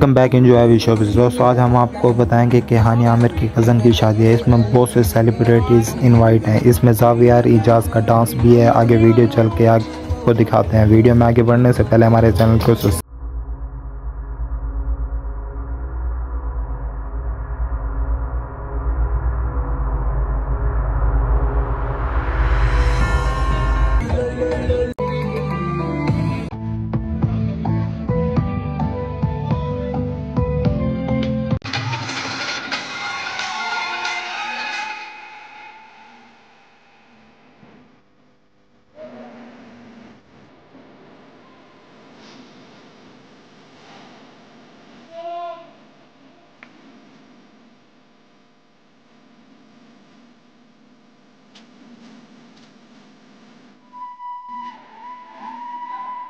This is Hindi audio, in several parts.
कम बैक इन्जॉय विशो दोस्तों आज हम आपको बताएँगे कि हानी आमिर की कज़न की शादी है। इसमें बहुत से सेलिब्रिटीज़ इनवाइट हैं। इसमें जावियार, इजाज़ का डांस भी है। आगे वीडियो चल के आपको दिखाते हैं। वीडियो में आगे बढ़ने से पहले हमारे चैनल को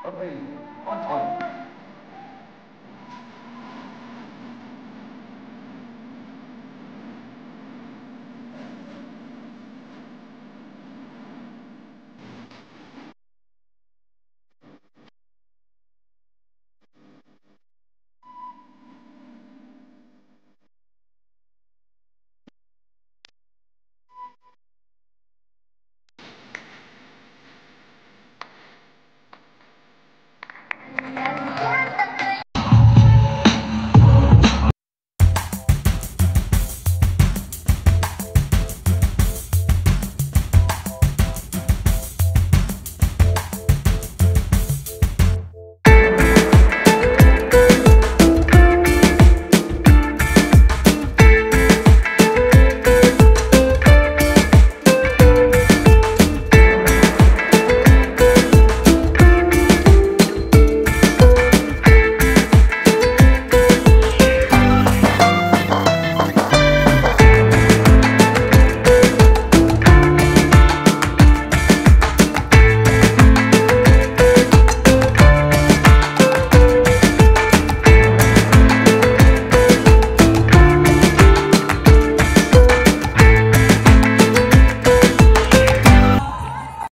of me on time.